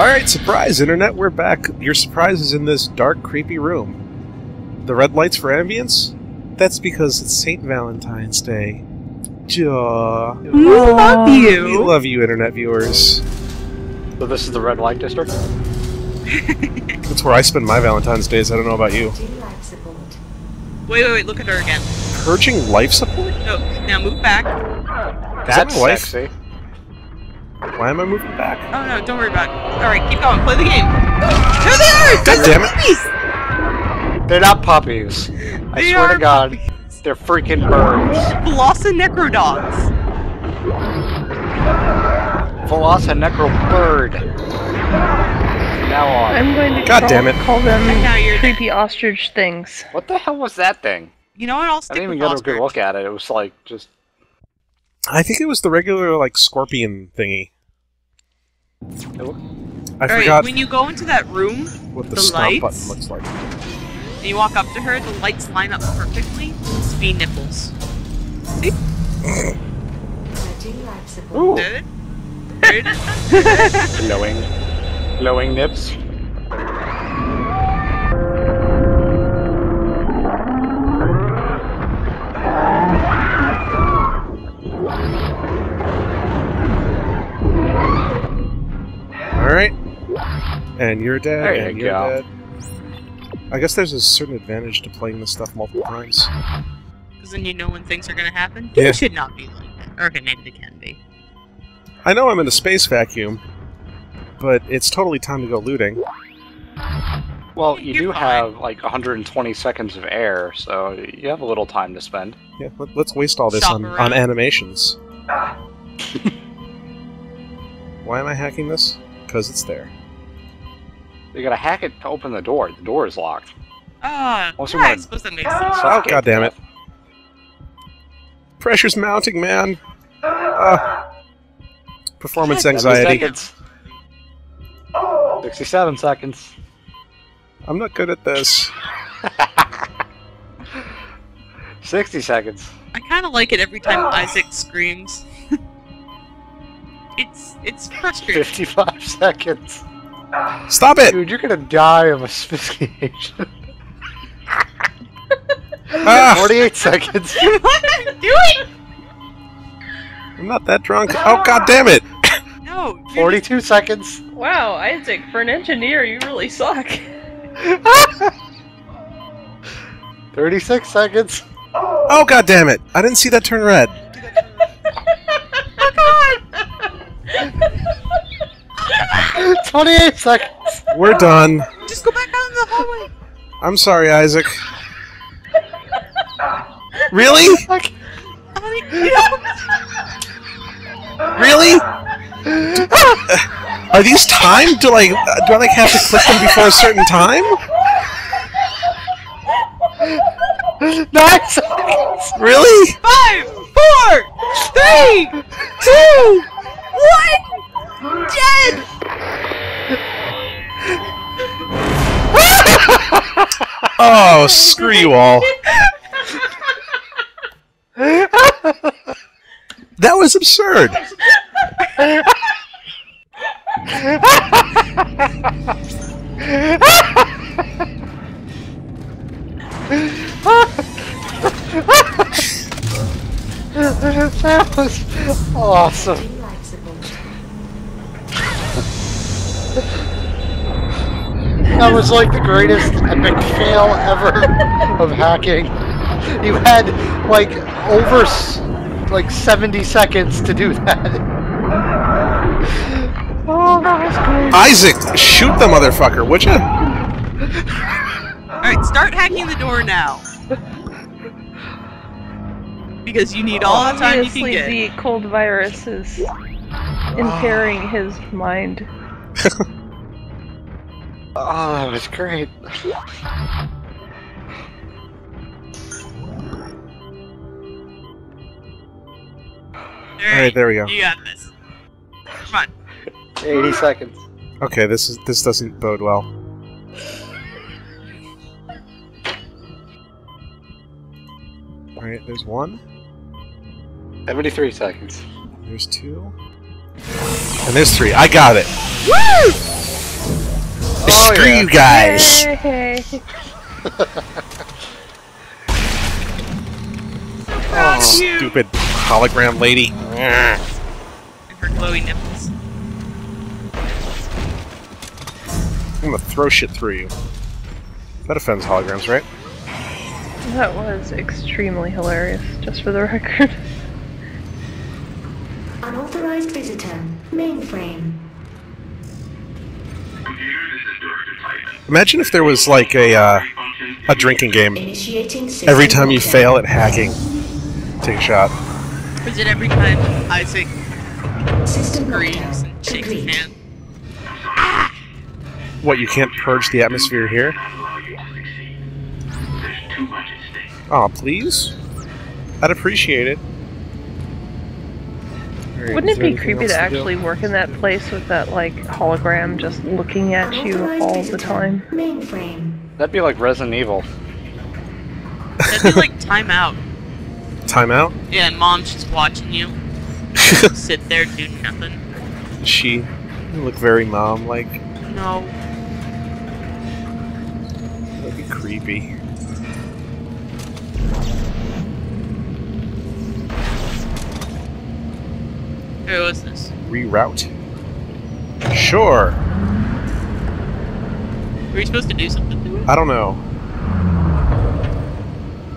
Alright, surprise, Internet, we're back. Your surprise is in this dark, creepy room. The red lights for ambience? That's because it's St. Valentine's Day. Duh. We love you! We you. love you, Internet viewers. So this is the red light district? That's where I spend my Valentine's days, I don't know about you. Wait, wait, wait. Look at her again. Purging life support? No, now move back. That's my wife? sexy. Why am I moving back? Oh no, don't worry about it. All right, keep going. Play the game. There they are. God damn it. They're not puppies. I They swear are to God, they're freaking birds. Velosa Necro Dogs. Velosa Necro Bird. Now on. I'm going to God call, damn it. call them Now you're- creepy ostrich things. What the hell was that thing? You know what? I'll I didn't even with get a good look at it. It was like just. I think it was the regular, like, scorpion thingy. It looked, I All right, forgot when you go into that room what the, the stop lights- button looks like. and you walk up to her, the lights line up perfectly. It's V nipples. ooh, Good. Good. glowing, glowing nips. And you're dead, There and you you're go. dead. I guess there's a certain advantage to playing this stuff multiple times. Because then you know when things are gonna happen. Yeah. It should not be like that. Or can it can be. I know I'm in a space vacuum, but it's totally time to go looting. Well, you You're do fine. have like 120 seconds of air, so you have a little time to spend. Yeah, let, us waste all this Shop on, around. on animations. Why am I hacking this? Because it's there. You gotta hack it to open the door. The door is locked. Ah, Once yeah, I suppose that makes sense. Oh, Suffocate God damn it. Pressure's mounting, man! Ah. performance anxiety. 70 seconds. 67 seconds. I'm not good at this. 60 seconds. I kind of like it every time Isaac screams. it's it's frustrating. 55 seconds. Stop it! Dude, you're gonna die of asphyxiation. Ah, 48 seconds. what am I doing? I'm not that drunk. Oh, god damn it! No. you're 42 seconds. Wow, Isaac, for an engineer, you really suck. 36 seconds. Oh, god damn it! I didn't see that turn red. just- 28 seconds. We're done. Just go back out in the hallway. I'm sorry, Isaac. Really? Like, I Really? Are these timed? Do like uh, do I like have to click them before a certain time? 9 seconds. Really? Five, four, three, two, one. Dead. Oh, screw you all. That was absurd. that was awesome. That was like the greatest epic fail ever of hacking. You had like over like 70 seconds to do that. Oh, that was great. Isaac, shoot the motherfucker, would you? All right, start hacking the door now. Because you need all the time you can Obviously, get. the cold virus is impairing his mind. Oh, that was great. All All right, there we go. You got this. Come on. 80 seconds. Okay, this is this doesn't bode well. All right, there's one. 73 seconds. There's two. And there's three. I got it. Woo! Oh, Screw yeah. Oh, you guys! Hey, Proud. Stupid hologram lady. And her glowy nipples. I'm gonna throw shit through you. That offends holograms, right? That was extremely hilarious, just for the record. Unauthorized visitor. Mainframe. Imagine if there was like a uh, a drinking game. Every time you fail at hacking, take a shot. Is it every time Isaac System screams and shakes his hand? What, you can't purge the atmosphere here? Aw, please? I'd appreciate it. Alright, Wouldn't it be creepy else to do? actually work in that place with that like hologram just looking at you all the time? Mainframe. That'd be like Resident Evil. That'd be like time out. Time out? Yeah, and mom's just watching you. Sit there, do nothing. she look very mom-like. No. That'd be creepy. Who was this? Reroute? Sure. Were you supposed to do something to it? I don't know.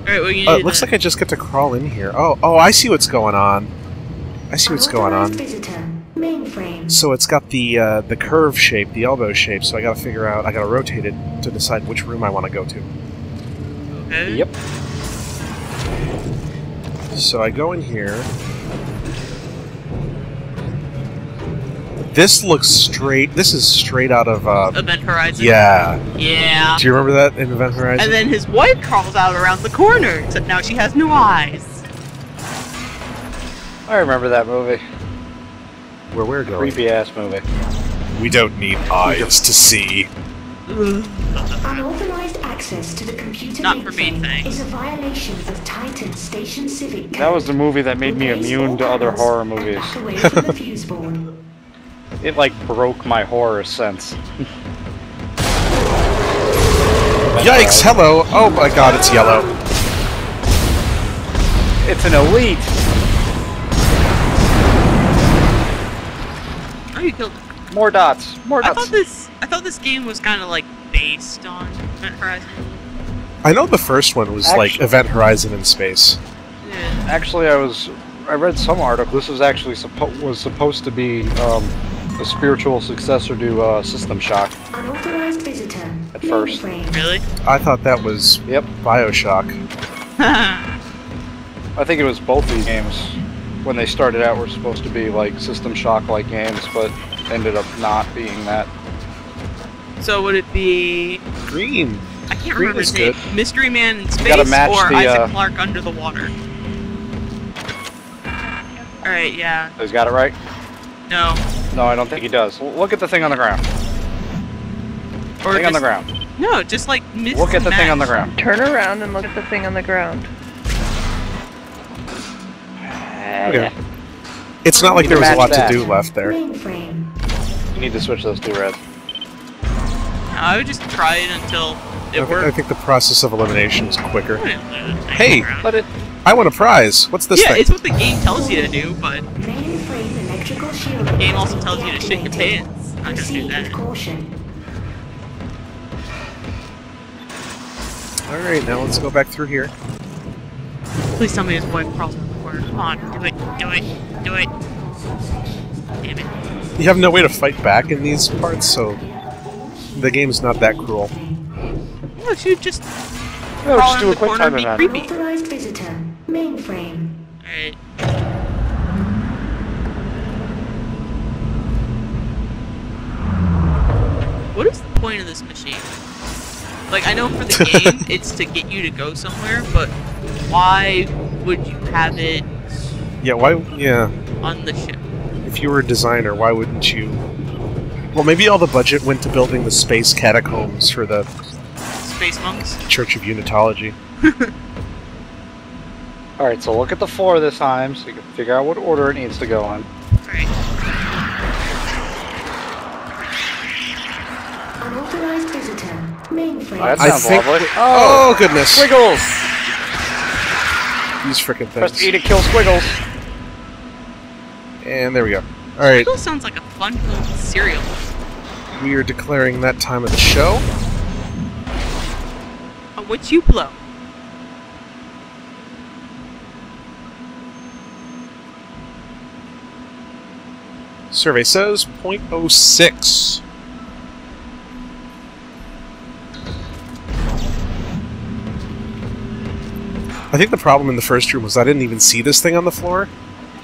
Alright, what you Uh, it looks then? like I just get to crawl in here. Oh, oh, I see what's going on. I see what's going on. Mainframe. So it's got the uh, the curve shape, the elbow shape. So I got to figure out. I got to rotate it to decide which room I want to go to. Okay. Yep. So I go in here. This looks straight. This is straight out of. Uh, Event Horizon. yeah. Yeah. Do you remember that in Event Horizon? And then his wife crawls out around the corner, except now she has new eyes. I remember that movie. Where we're going. Creepy ass movie. We don't need eyes to see. Unauthorized access to the computer Not for me, mainframe thanks. is a violation of Titan Station Civic Code. That was the movie that made me immune to other horror movies. It like broke my horror sense. Yikes! Hello. Oh my God! It's yellow. It's an elite. Oh, you killed him. More dots. More dots. I thought this. I thought this game was kind of like based on Event Horizon. I know the first one was like Event Horizon in space. Yeah. Actually, I was. I read some article. This was actually suppo- was supposed to be um, a spiritual successor to uh, System Shock. Unauthorized visitor. At first. Really? I thought that was Yep. Bioshock. I think it was both these games when they started out were supposed to be like System Shock like games, but ended up not being that. so would it be? Green. I can't Green remember is his name. good. Mystery Man in space gotta match or the, Isaac uh, Clarke under the water. All right. Yeah. He's got it right. No. No, I don't think he does. L- Look at the thing on the ground. Or thing on the ground. No, just like mix Look at and the thing on the ground. Turn around and look at the thing on the ground. Okay. It's not like there was a lot that. to do left there. You need to switch those two reds. I would just try it until I it think, I worked. think the process of elimination is quicker. Hey. Hey! Let it. I want a prize. What's this Yeah, thing? it's what the game tells you to do, but Mainframe electrical the game also tells you to shit your deactivated. pants. I'm not gonna do that. caution. All right, now let's go back through here. Please tell me his wife crawls around the corner. Come on, do it, do it, do it. Damn it. You have no way to fight back in these parts, so the game's not that cruel. No, she would just No, crawl just do a the quick corner time and be event. creepy. Unauthorized visitor. Mainframe. Alright. What is the point of this machine? Like, I know for the game, it's to get you to go somewhere, but why would you have it Yeah, why? Yeah, on the ship? if you were a designer, why wouldn't you? Well, maybe all the budget went to building the space catacombs for the Space monks? Church of Unitology. Alright, so look at the floor this time so you can figure out what order it needs to go in. Alright. Unauthorized Authorized visitor. Mainframe. That I sounds think. lovely. Oh, oh, goodness! Squiggles! These freaking things. Press things. E to kill squiggles. And there we go. All right, Squiggle sounds like a fun-filled cereal. we are declaring that time of the show. Oh, what you blow? Survey says 0.06. I think the problem in the first room was I didn't even see this thing on the floor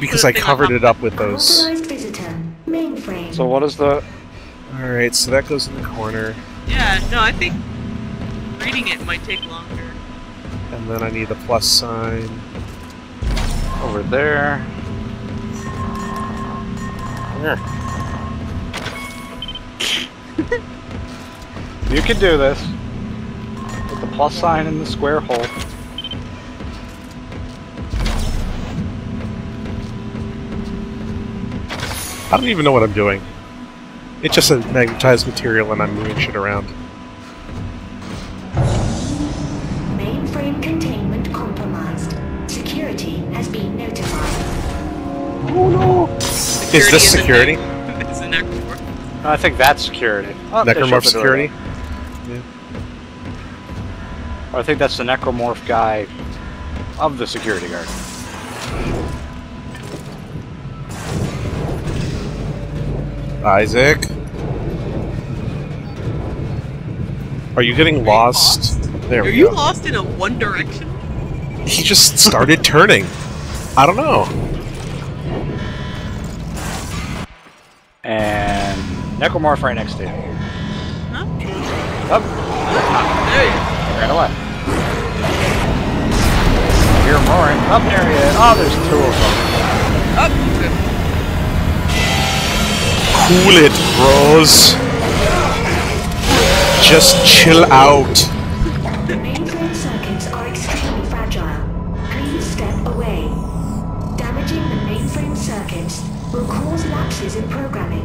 because I Put a thing on covered it up with those. Authorized visitor. Mainframe. So what is the... Alright, so that goes in the corner. Yeah, no, I think reading it might take longer. And then I need the plus sign. Over there. There. You can do this. Put the plus sign in the square hole. I don't even know what I'm doing. It's just a magnetized material and I'm moving shit around. Mainframe containment compromised. Security has been notified. Oh no! Is this security? neck- It's necromorph. I think that's security. Oh, Necromorph security? there. Or I think that's the necromorph guy of the security guard. Isaac? Are you getting lost? There Are we you go. lost in a One Direction? He just started turning. I don't know. And necromorph right next to you. Huh? Up, There you go. ran away. Hear him roaring. Up near you. Oh, there's two of them. Up. Good. Cool it, bros. Just chill out. The mainframe circuits are extremely fragile. Please step away. Damaging the mainframe circuits will cause lapses in programming.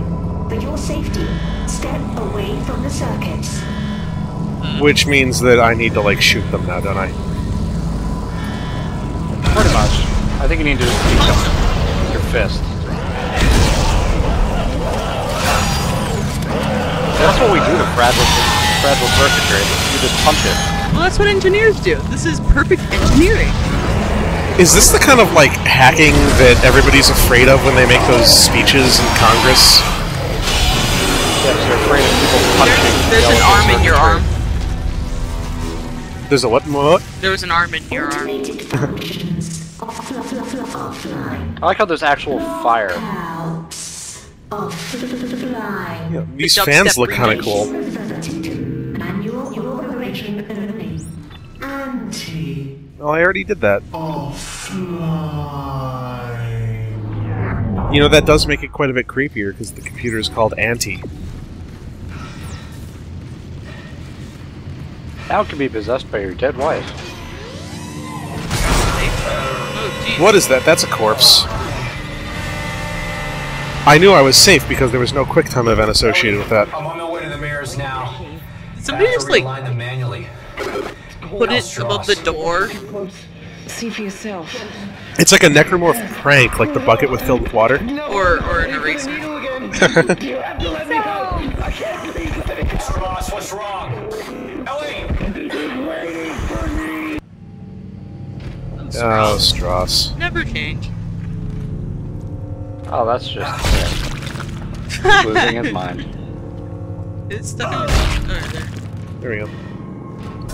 For your safety, step away from the circuits. Which means that I need to, like, shoot them now, don't I? Pretty much. I think you need to just beat them with your fist. That's what we do to fragile, fragile circuitry. You just punch it. Well, that's what engineers do. This is perfect engineering. Is this the kind of, like, hacking that everybody's afraid of when they make those speeches in Congress? Yes, you're afraid of people punching. There's an delicate arm in your arm. There's a what? What? There was an arm in your arm. Automated functions. Off, off, off, off, offline. I like how there's actual fire. Outs. Yeah, these dubstep fans look kind of cool. Reverting to manual operation only. Anti. Oh, I already did that. You know, that does make it quite a bit creepier because the computer is called Anti. Now it can be possessed by your dead wife. Oh. What is that? That's a corpse. I knew I was safe because there was no QuickTime event associated with that. I'm on my way to the mirrors now. Somebody I have just to like realign them manually. put it above the door. See for yourself. It's like a necromorph prank, like the bucket with filled with water. Or, or an eraser. Ross, what's wrong? Ellie! Oh, Stross. Never change. Oh, that's just losing his mind. It's stuck in oh, there. There we go.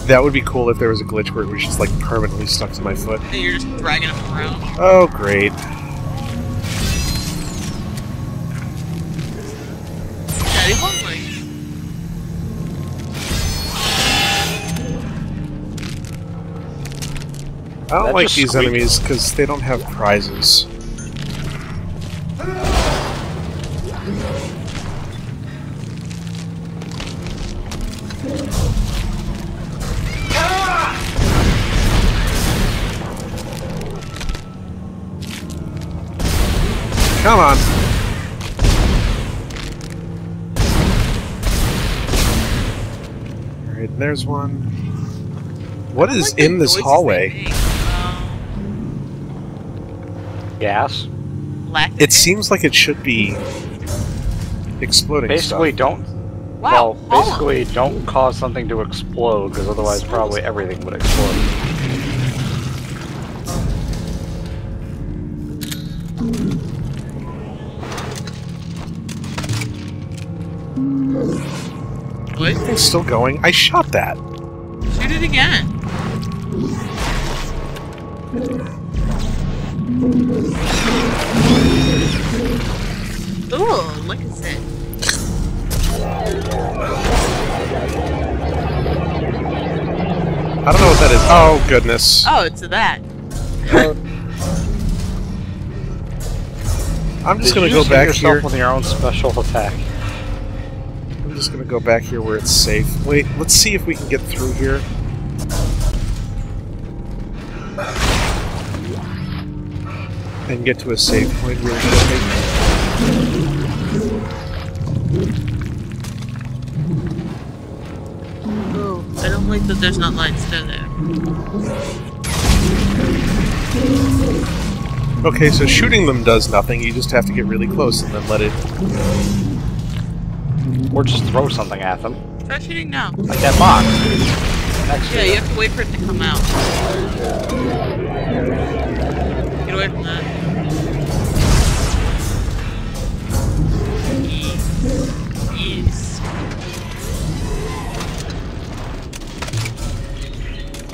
That would be cool if there was a glitch where it was just like permanently stuck to my foot. And you're just dragging him around. Oh, great. Daddy long. I don't That like these enemies because they don't have prizes. Come on. Alright, there's one. What is like in this hallway? Um, Gas. lactic? It seems like it should be exploding Basically, stuff. don't. Wow. well, basically, don't cause something to explode, because otherwise, probably everything would explode. Thing's still going. I shot that. Shoot it again. Ooh, look at it. I don't know what that is. Oh goodness. Oh, it's that. I'm just Did gonna go back yourself here. with your own special attack. I'm just gonna go back here where it's safe. Wait, let's see if we can get through here. And get to a safe point really quickly. Ooh, I don't like that there's not lights still there. Okay, so shooting them does nothing. You just have to get really close and then let it. Or just throw something at them. Try shooting now. Like that box. Next Yeah, you you. have to wait for it to come out. Get away from that. Ease. Ease.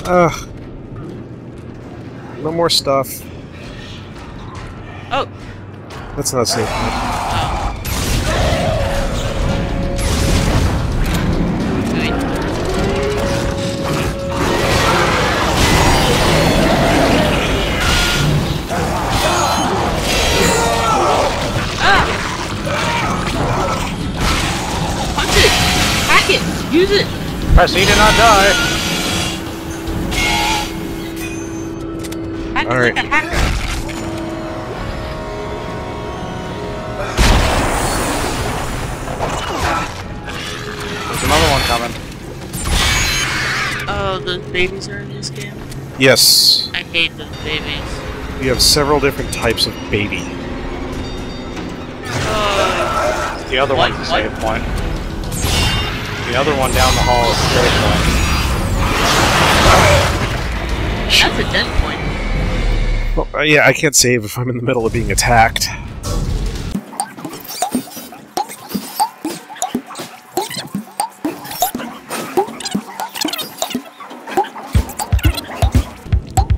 Ugh. No more stuff. Oh, That's not safe. It! Press E to not die. Alright. like a hacker. There's another one coming. Oh, those babies are in this game? Yes, I hate those babies. we have several different types of baby. Oh, The other What? one's a What? save point. The other one down the hall is a save point. that's a dead point. Well, uh, yeah, I can't save if I'm in the middle of being attacked.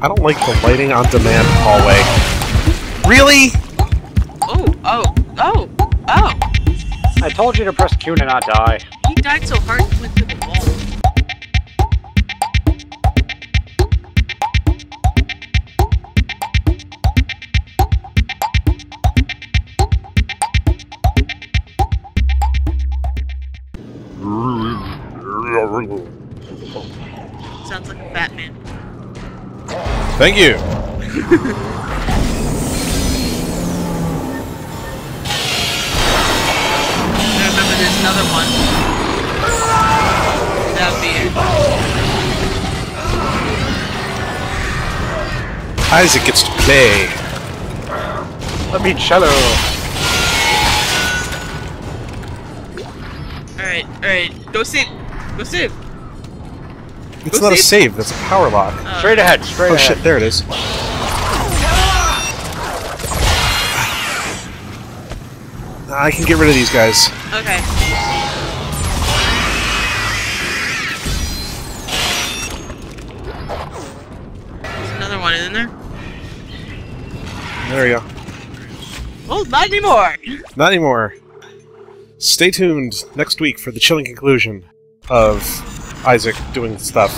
I don't like the lighting on demand hallway. Really? Oh, oh, oh, oh! I told you to press Q to not die. Died so hard he went through the wall. Sounds like a fat man. Thank you. Isaac gets to play. Let me cello. Alright, alright. Go save. Go save. It's Go not a save. save, that's a power lock. Uh, Straight ahead, straight Oh ahead. Oh shit, there it is. I can get rid of these guys. Okay. There we go. Well, not anymore! Not anymore. Stay tuned next week for the chilling conclusion of Isaac doing stuff.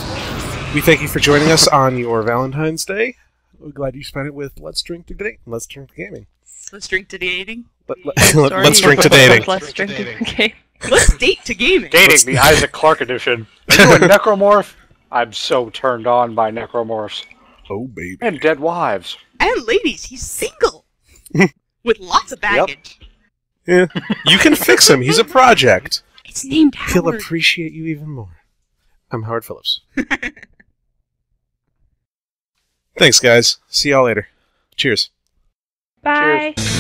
We thank you for joining us on your Valentine's Day. We're glad you spent it with Let's Drink to Dating. Let's Drink to Gaming. Let's drink to dating. Let, let, us drink to dating. Let's drink to okay. Let's date to gaming! Dating the Isaac Clarke edition. Are you a necromorph? I'm so turned on by necromorphs. Oh baby. And dead wives. And ladies, he's single! With lots of baggage. Yeah. You can fix him. He's a project. It's named Howard. He'll appreciate you even more. I'm Howard Phillips. Thanks, guys. See y'all later. Cheers. Bye. Cheers.